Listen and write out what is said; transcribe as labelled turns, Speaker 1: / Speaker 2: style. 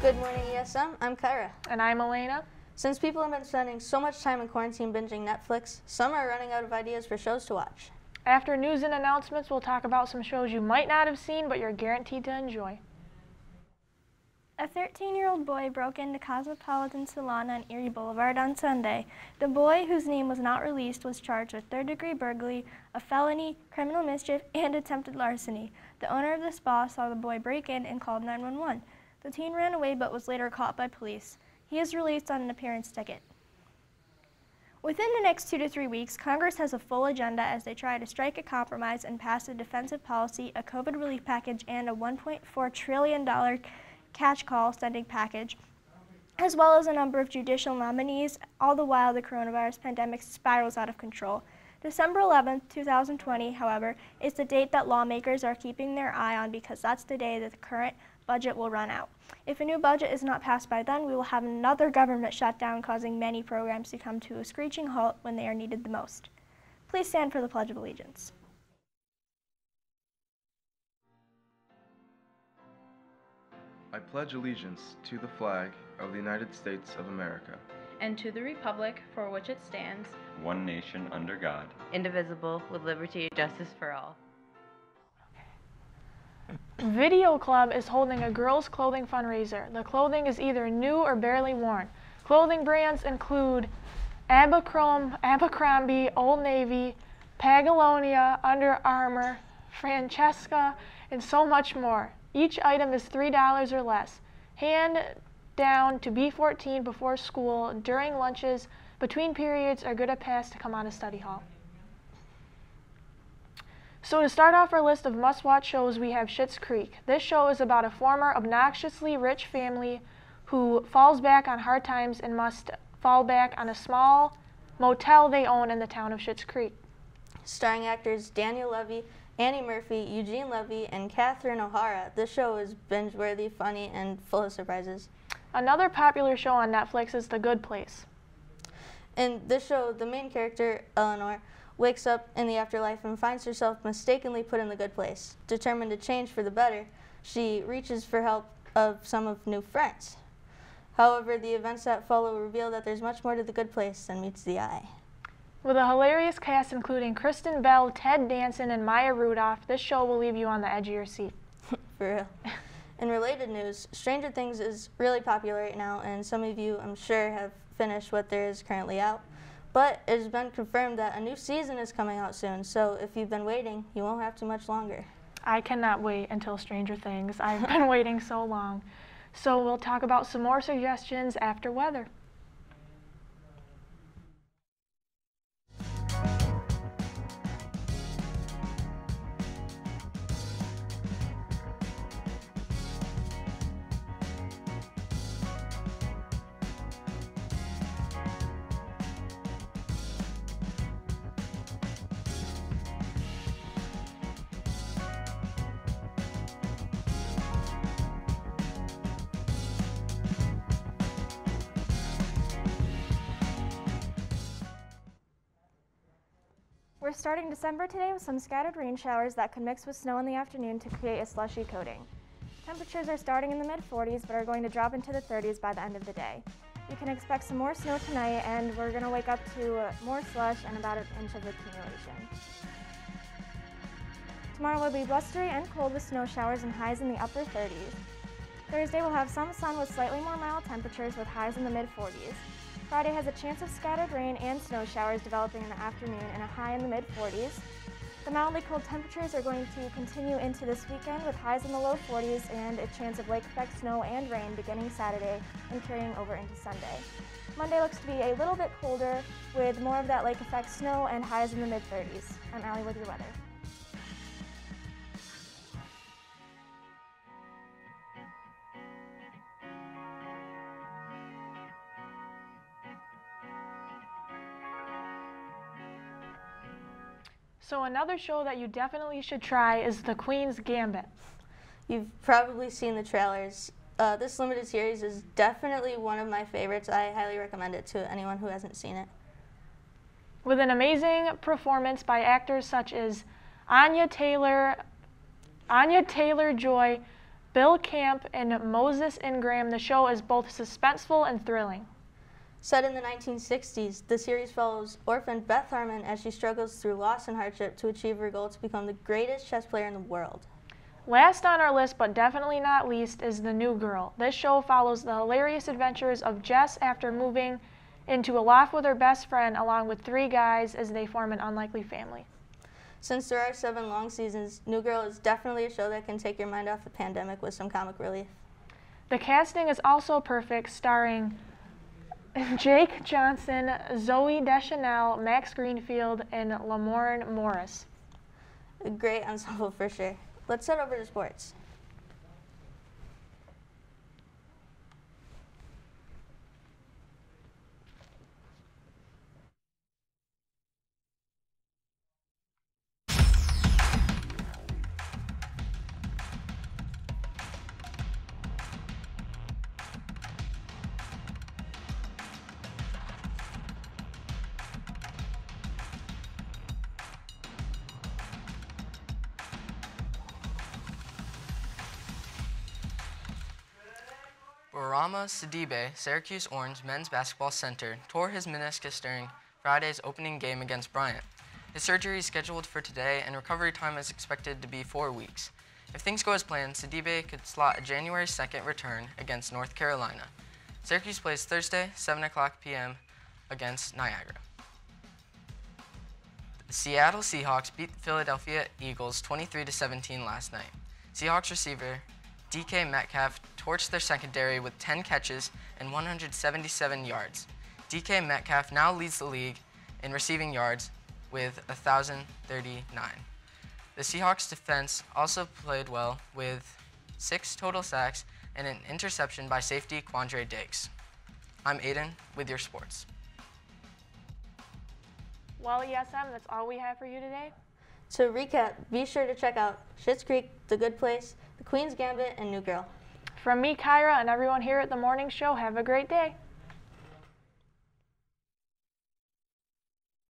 Speaker 1: Good morning, ESM. I'm Kyra.
Speaker 2: And I'm Elena.
Speaker 1: Since people have been spending so much time in quarantine binging Netflix, some are running out of ideas for shows to watch.
Speaker 2: After news and announcements, we'll talk about some shows you might not have seen, but you're guaranteed to enjoy.
Speaker 3: A 13 year old boy broke into Cosmopolitan Salon on Erie Boulevard on Sunday. The boy, whose name was not released, was charged with third degree burglary, a felony, criminal mischief, and attempted larceny. The owner of the spa saw the boy break in and called 911. The teen ran away but was later caught by police. He is released on an appearance ticket. Within the next two to three weeks, Congress has a full agenda as they try to strike a compromise and pass a defensive policy, a COVID relief package, and a $1.4 trillion catch call sending package, as well as a number of judicial nominees, all the while the coronavirus pandemic spirals out of control. December 11, 2020, however, is the date that lawmakers are keeping their eye on because that's the day that the current budget will run out. If a new budget is not passed by then, we will have another government shutdown, causing many programs to come to a screeching halt when they are needed the most. Please stand for the Pledge of Allegiance.
Speaker 4: I pledge allegiance to the flag of the United States of America
Speaker 5: and to the republic for which it stands,
Speaker 6: one nation under God,
Speaker 7: indivisible, with liberty and justice for all.
Speaker 2: Video Club is holding a girls' clothing fundraiser. The clothing is either new or barely worn. Clothing brands include Abercrombie, Old Navy, Patagonia, Under Armour, Francesca, and so much more. Each item is $3 or less. Hand down to B14 before school, during lunches, between periods, or good at pass to come out of study hall. So to start off our list of must-watch shows, we have Schitt's Creek. This show is about a former obnoxiously rich family who falls back on hard times and must fall back on a small motel they own in the town of Schitt's Creek.
Speaker 1: Starring actors Daniel Levy, Annie Murphy, Eugene Levy, and Catherine O'Hara, this show is binge-worthy, funny, and full of surprises.
Speaker 2: Another popular show on Netflix is The Good Place.
Speaker 1: In this show, the main character, Eleanor, wakes up in the afterlife and finds herself mistakenly put in the good place. Determined to change for the better, she reaches for help of some of new friends. However, the events that follow reveal that there's much more to the good place than meets the eye.
Speaker 2: With a hilarious cast including Kristen Bell, Ted Danson, and Maya Rudolph, this show will leave you on the edge of your seat.
Speaker 1: For real. In related news, Stranger Things is really popular right now, and some of you, I'm sure, have finished what there is currently out. But it has been confirmed that a new season is coming out soon, so if you've been waiting, you won't have too much longer.
Speaker 2: I cannot wait until Stranger Things. I've been waiting so long. So we'll talk about some more suggestions after weather.
Speaker 3: We're starting December today with some scattered rain showers that could mix with snow in the afternoon to create a slushy coating. Temperatures are starting in the mid 40s but are going to drop into the 30s by the end of the day. You can expect some more snow tonight and we're going to wake up to more slush and about an inch of accumulation. Tomorrow will be blustery and cold with snow showers and highs in the upper 30s. Thursday will have some sun with slightly more mild temperatures with highs in the mid 40s. Friday has a chance of scattered rain and snow showers developing in the afternoon and a high in the mid 40s. The mildly cold temperatures are going to continue into this weekend with highs in the low 40s and a chance of lake effect snow and rain beginning Saturday and carrying over into Sunday. Monday looks to be a little bit colder with more of that lake effect snow and highs in the mid 30s. I'm Allie with your weather.
Speaker 2: So another show that you definitely should try is The Queen's Gambit.
Speaker 1: You've probably seen the trailers. Uh, this limited series is definitely one of my favorites. I highly recommend it to anyone who hasn't seen it.
Speaker 2: With an amazing performance by actors such as Anya Taylor, Anya Taylor Joy, Bill Camp and Moses Ingram, the show is both suspenseful and thrilling.
Speaker 1: Set in the 1960s, the series follows orphan Beth Harmon as she struggles through loss and hardship to achieve her goal to become the greatest chess player in the world.
Speaker 2: Last on our list, but definitely not least, is The New Girl. This show follows the hilarious adventures of Jess after moving into a loft with her best friend, along with three guys, as they form an unlikely family.
Speaker 1: Since there are seven long seasons, New Girl is definitely a show that can take your mind off the pandemic with some comic relief.
Speaker 2: The casting is also perfect, starring Jake Johnson, Zooey Deschanel, Max Greenfield, and Lamorne Morris.
Speaker 1: Great ensemble for sure. Let's head over to sports.
Speaker 8: Bourama Sidibe, Syracuse Orange men's basketball center, tore his meniscus during Friday's opening game against Bryant. His surgery is scheduled for today, and recovery time is expected to be four weeks. If things go as planned, Sidibe could slot a January 2nd return against North Carolina. Syracuse plays Thursday, 7 o'clock p.m. against Niagara. The Seattle Seahawks beat the Philadelphia Eagles 23 17 last night. Seahawks receiver DK Metcalf torched their secondary with 10 catches and 177 yards. DK Metcalf now leads the league in receiving yards with 1,039. The Seahawks defense also played well with six total sacks and an interception by safety Quandre Diggs. I'm Aiden with your sports.
Speaker 2: Well, ESM, that's all we have for you today.
Speaker 1: To recap, be sure to check out Schitt's Creek, The Good Place, The Queen's Gambit, and New Girl.
Speaker 2: From me, Kyra, and everyone here at the morning show, have a great day.